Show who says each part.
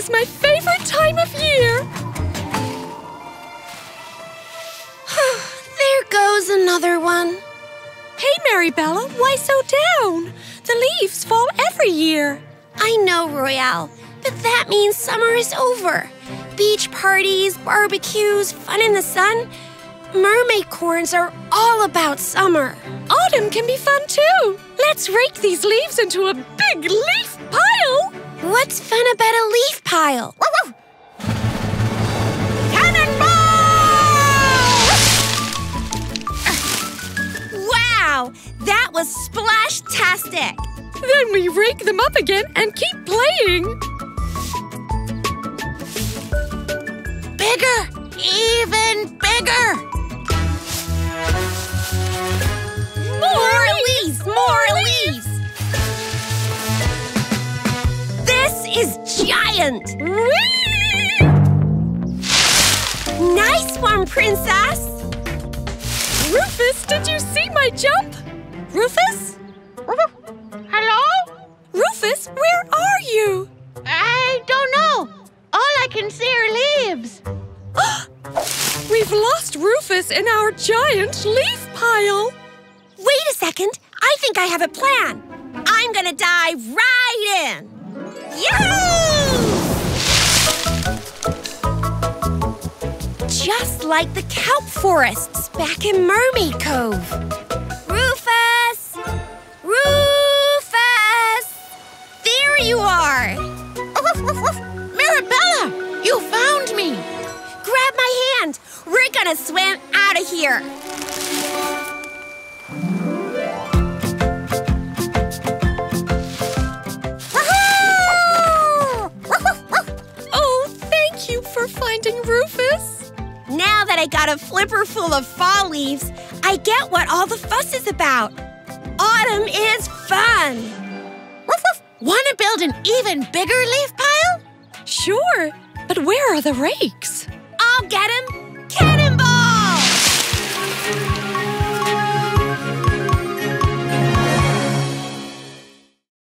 Speaker 1: is my favorite time of year.
Speaker 2: there goes another one.
Speaker 1: Hey, Meribella, why so down? The leaves fall every year.
Speaker 2: I know, Royalle, but that means summer is over. Beach parties, barbecues, fun in the sun. Mermaidcorns are all about summer.
Speaker 1: Autumn can be fun too. Let's rake these leaves into a big leaf pile.
Speaker 2: What's fun about a leaf pile? Wow, that was splash-tastic!
Speaker 1: Then we rake them up again and keep playing.
Speaker 2: Bigger! Even bigger! Is giant!
Speaker 1: Whee!
Speaker 2: Nice one, Princess!
Speaker 1: Rufus, did you see my jump? Rufus?
Speaker 3: Hello?
Speaker 1: Rufus, where are you?
Speaker 3: I don't know. All I can see are leaves.
Speaker 1: We've lost Rufus in our giant leaf pile.
Speaker 2: Wait a second. I think I have a plan. I'm gonna dive right in. Just like the kelp forests back in Mermaid Cove. Rufus! Rufus! There you are!
Speaker 3: Meribella, you found me.
Speaker 2: Grab my hand. We're gonna swim out of here.
Speaker 1: Oh, thank you for finding Rufus.
Speaker 2: Now that I got a flipper full of fall leaves, I get what all the fuss is about. Autumn is fun.
Speaker 3: Want to build an even bigger leaf pile?
Speaker 1: Sure, but where are the rakes?
Speaker 2: I'll get him. Cannonball!